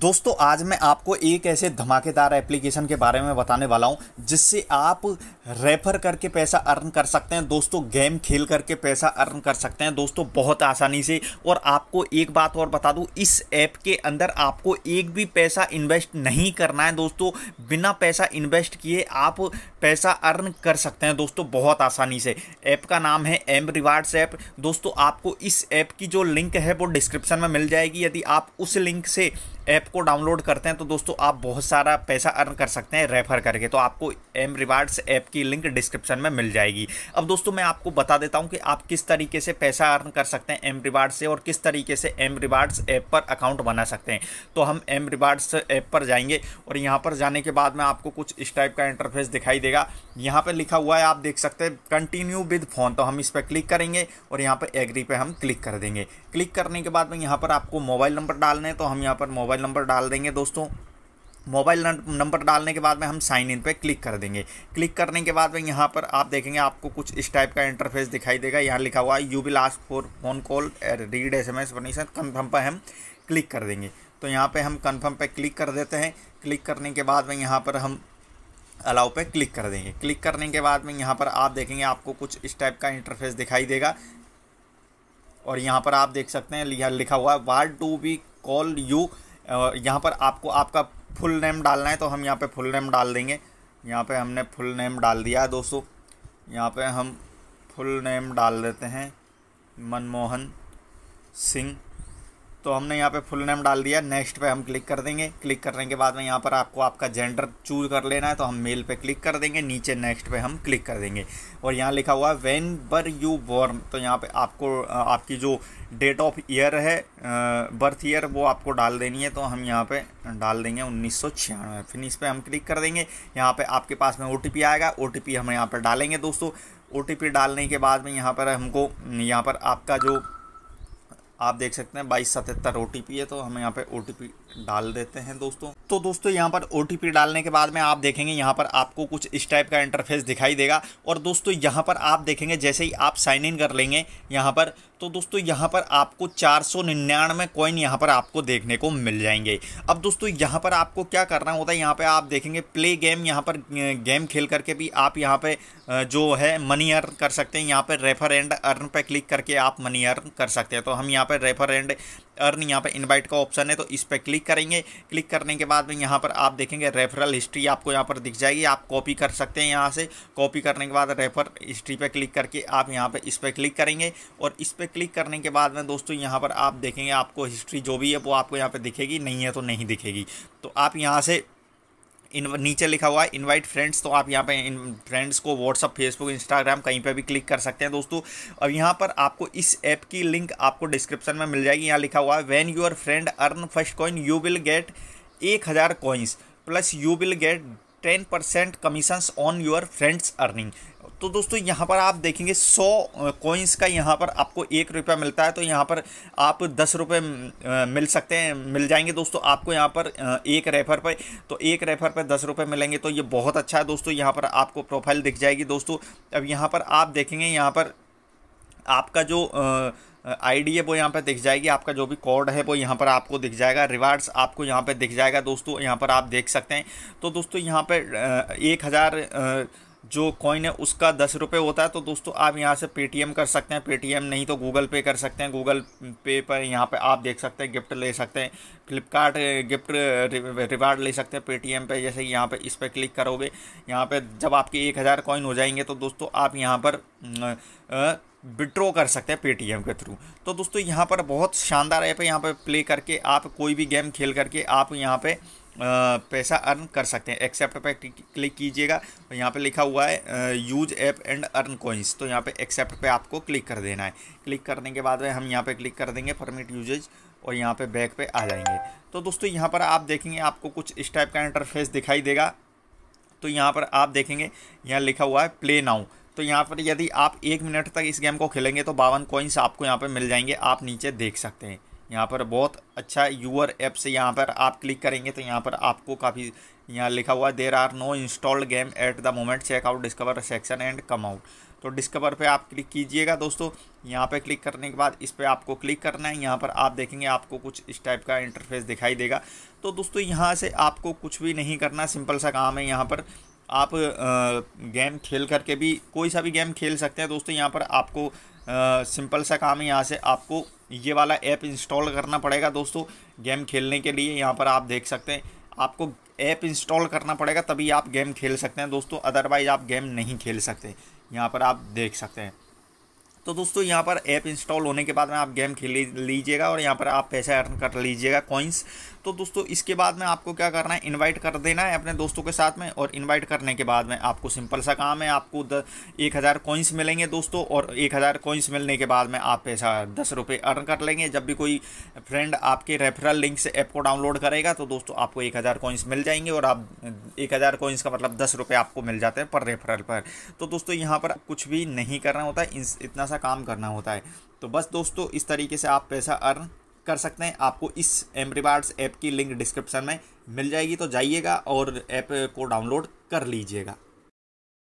दोस्तों, आज मैं आपको एक ऐसे धमाकेदार एप्लीकेशन के बारे में बताने वाला हूँ, जिससे आप रेफर करके पैसा अर्न कर सकते हैं। दोस्तों गेम खेल करके पैसा अर्न कर सकते हैं। दोस्तों, बहुत आसानी से। और आपको एक बात और बता दूँ, इस ऐप के अंदर आपको एक भी पैसा इन्वेस्ट नहीं करना है, दोस्तों। बिना पैसा इन्वेस्ट किए आप पैसा अर्न कर सकते हैं, दोस्तों, बहुत आसानी से। ऐप का नाम है एम रिवार्ड्स ऐप दोस्तों, आपको इस ऐप की जो लिंक है, वो डिस्क्रिप्शन में मिल जाएगी। यदि आप उस लिंक से ऐप को डाउनलोड करते हैं तो दोस्तों आप बहुत सारा पैसा अर्न कर सकते हैं रेफर करके तो आपको एम रिवार्ड्स ऐप की लिंक डिस्क्रिप्शन में मिल जाएगी। अब दोस्तों मैं आपको बता देता हूँ कि आप किस तरीके से पैसा अर्न कर सकते हैं एम रिवार्ड से और किस तरीके से एम रिवार्ड्स ऐप पर अकाउंट बना सकते हैं। तो हम एम रिवार्ड्स ऐप पर जाएँगे और यहाँ पर जाने के बाद में आपको कुछ इस टाइप का इंटरफेस दिखाई देगा। यहाँ पर लिखा हुआ है, आप देख सकते हैं कंटिन्यू विद फ़ोन तो हम इस पर क्लिक करेंगे और यहाँ पर एग्री पर हम क्लिक कर देंगे। क्लिक करने के बाद में यहाँ पर आपको मोबाइल नंबर डालने तो हम यहाँ पर मोबाइल नंबर डाल देंगे दोस्तों। मोबाइल नंबर डालने के बाद में हम साइन इन पे क्लिक कर देंगे। क्लिक करने के बाद में यहाँ पर आप देखेंगे आपको कुछ इस टाइप का इंटरफेस दिखाई देगा। यहाँ लिखा हुआ है, you will ask for phone call read S M S permission confirm पर हम क्लिक कर देंगे। तो यहाँ पे हम कन्फर्म पे क्लिक कर देते हैं। क्लिक करने के बाद में यहाँ पर हम अलाउ पे क्लिक कर देंगे। क्लिक करने के बाद में यहाँ पर आप देखेंगे आपको कुछ इस टाइप का इंटरफेस दिखाई देगा। और यहाँ पर आप देख सकते हैं लिखा हुआ है what to be call you यहाँ पर आपको आपका फुल नेम डालना है तो हम यहाँ पे फुल नेम डाल देंगे। यहाँ पे हमने फुल नेम डाल दिया है दोस्तों। यहाँ पे हम फुल नेम डाल देते हैं मनमोहन सिंह। तो हमने यहाँ पे फुल नेम डाल दिया। नेक्स्ट पे हम क्लिक कर देंगे। क्लिक करने के बाद में यहाँ पर आपको आपका जेंडर चूज़ कर लेना है तो हम मेल पे क्लिक कर देंगे। नीचे नेक्स्ट पे हम क्लिक कर देंगे। और यहाँ लिखा हुआ है वेन बर यू बॉर्न तो यहाँ पे आपको आपकी जो डेट ऑफ़ ईयर है बर्थ ईयर वो आपको डाल देनी है। तो हम यहाँ पे डाल देंगे उन्नीस सौ छियानवे। फिर इस पर हम क्लिक कर देंगे। यहाँ पर आपके पास में ओटीपी आएगा। ओटीपी हम यहाँ पर डालेंगे दोस्तों। ओटीपी डालने के बाद में यहाँ पर हमको, यहाँ पर आपका जो आप देख सकते हैं बाईस सतहत्तर ओ है तो हम यहाँ पे ओटीपी डाल देते हैं दोस्तों। तो दोस्तों, यहाँ पर ओटीपी डालने के बाद में आप देखेंगे यहाँ पर आपको कुछ इस टाइप का इंटरफेस दिखाई देगा। और दोस्तों, यहाँ पर आप देखेंगे, जैसे ही आप साइन इन कर लेंगे, यहाँ पर तो दोस्तों, यहाँ पर आपको चार सौ निन्यानवे कॉइन यहाँ पर आपको देखने को मिल जाएँगे। अब दोस्तों, यहाँ पर आपको क्या करना होता है, यहाँ पे आप देखेंगे प्ले गेम यहाँ पर गेम खेल करके भी आप यहाँ पे जो है मनी अर्न कर सकते हैं। यहाँ पर रेफर एंड अर्न पे क्लिक करके आप मनी अर्न कर सकते हैं। तो हम यहाँ पर रेफर एंड अर्न यहाँ पर इन्वाइट का ऑप्शन है तो इस पर क्लिक करेंगे। क्लिक करने के बाद में यहाँ पर आप देखेंगे रेफरल हिस्ट्री आपको यहाँ पर दिख जाएगी। आप कॉपी कर सकते हैं यहाँ से। कॉपी करने के बाद रेफर हिस्ट्री पर क्लिक करके आप यहाँ पर इस पर क्लिक करेंगे। और इस पर क्लिक करने के बाद में दोस्तों यहाँ पर आप देखेंगे आपको हिस्ट्री जो भी है, वो आपको यहाँ पर दिखेगी। नहीं है तो नहीं दिखेगी। तो आप यहाँ से इन नीचे लिखा हुआ है इनवाइट फ्रेंड्स तो आप यहाँ पे इन फ्रेंड्स को व्हाट्सअप फेसबुक इंस्टाग्राम कहीं पे भी क्लिक कर सकते हैं दोस्तों। अब यहाँ पर आपको इस ऐप की लिंक आपको डिस्क्रिप्शन में मिल जाएगी। यहाँ लिखा हुआ है when your friend earn first coin you will get एक हज़ार plus you will get ten percent commissions on your friends earning तो दोस्तों, यहाँ पर आप देखेंगे सौ कॉइन्स का यहाँ पर आपको एक रुपया मिलता है तो यहाँ पर आप दस रुपये मिल सकते हैं, मिल जाएँगे दोस्तों। आपको यहाँ पर एक रेफर पर तो एक रेफर पर दस रुपये मिलेंगे तो ये बहुत अच्छा है दोस्तों। यहाँ पर आपको प्रोफ़ाइल दिख जाएगी दोस्तों। अब यहाँ पर आप देखेंगे, यहाँ पर आपका जो आईडी है वो यहाँ पर दिख जाएगी, आपका जो भी कोड है वो यहाँ पर आपको दिख जाएगा रिवार्ड्स आपको यहाँ पर दिख जाएगा, दोस्तों, यहाँ पर आप देख सकते हैं। तो दोस्तों, यहाँ पर एक हज़ार जो कॉइन है, उसका दस रुपये होता है तो दोस्तों आप यहाँ से पेटीएम कर सकते हैं। पेटीएम नहीं तो गूगल पे कर सकते हैं। गूगल पे पर यहाँ पे आप देख सकते हैं गिफ्ट ले सकते हैं। फ्लिपकार्ट गिफ्ट रिवार्ड ले सकते हैं पेटीएम पे। जैसे यहाँ पे इस पर क्लिक करोगे, यहाँ पे जब आपके एक हज़ार कॉइन हो जाएँगे तो दोस्तों आप यहाँ पर विड्रॉ कर सकते हैं पेटीएम के थ्रू तो दोस्तों यहाँ पर बहुत शानदार ऐप है। यहाँ पर प्ले करके आप कोई भी गेम खेल करके आप यहाँ पे पैसा अर्न कर सकते हैं। एक्सेप्ट पे क्लिक कीजिएगा। और यहाँ पे लिखा हुआ है use app and earn coins तो यहाँ पे एक्सेप्ट पे आपको क्लिक कर देना है। क्लिक करने के बाद में हम यहाँ पे क्लिक कर देंगे परमिट यूजेज और यहाँ पे बैक पे आ जाएँगे। तो दोस्तों, यहाँ पर आप देखेंगे, आपको कुछ इस टाइप का इंटरफेस दिखाई देगा। तो यहाँ पर आप देखेंगे, यहाँ लिखा हुआ है प्ले नाउ तो यहाँ पर यदि आप एक मिनट तक इस गेम को खेलेंगे तो बावन कॉइन्स आपको यहाँ पर मिल जाएँगे। आप नीचे देख सकते हैं। यहाँ पर बहुत अच्छा यूअर ऐप से यहाँ पर आप क्लिक करेंगे तो यहाँ पर आपको काफ़ी यहाँ लिखा हुआ है there are no installed game at the moment check out discover section and come out तो डिस्कवर पे आप क्लिक कीजिएगा दोस्तों। यहाँ पे क्लिक करने के बाद इस पर आपको क्लिक करना है। यहाँ पर आप देखेंगे आपको कुछ इस टाइप का इंटरफेस दिखाई देगा। तो दोस्तों, यहाँ से आपको कुछ भी नहीं करना सिंपल सा काम है। यहाँ पर आप गेम खेल करके भी कोई सा भी गेम खेल सकते हैं दोस्तों। यहाँ पर आपको सिंपल सा काम है। यहाँ से आपको ये वाला ऐप इंस्टॉल करना पड़ेगा दोस्तों गेम खेलने के लिए। यहाँ पर आप देख सकते हैं, आपको ऐप इंस्टॉल करना पड़ेगा तभी आप गेम खेल सकते हैं दोस्तों। अदरवाइज़ आप गेम नहीं खेल सकते। यहाँ पर आप देख सकते हैं। तो दोस्तों, यहाँ पर ऐप इंस्टॉल होने के बाद में आप गेम खेल लीजिएगा और यहाँ पर आप पैसा अर्न कर लीजिएगा, कॉइन्स। तो दोस्तों, इसके बाद में आपको क्या करना है? इनवाइट कर देना है अपने दोस्तों के साथ में और इनवाइट करने के बाद में आपको सिंपल सा काम है। आपको द, एक हज़ार कॉइन्स मिलेंगे दोस्तों और एक हज़ार कॉइन्स मिलने के बाद में आप पैसा दस रुपये अर्न कर लेंगे। जब भी कोई फ्रेंड आपके रेफरल लिंक से ऐप को डाउनलोड करेगा तो दोस्तों आपको एक हज़ार कॉइन्स मिल जाएँगे और आप, एक हज़ार कॉइन्स का मतलब दस रुपये आपको मिल जाते हैं पर रेफरल पर। तो दोस्तों, यहाँ पर कुछ भी नहीं करना होता है इतना सा काम करना होता है। तो बस दोस्तों, इस तरीके से आप पैसा अर्न कर सकते हैं। आपको इस एम रिवार्ड्स ऐप की लिंक डिस्क्रिप्शन में मिल जाएगी तो जाइएगा और ऐप को डाउनलोड कर लीजिएगा।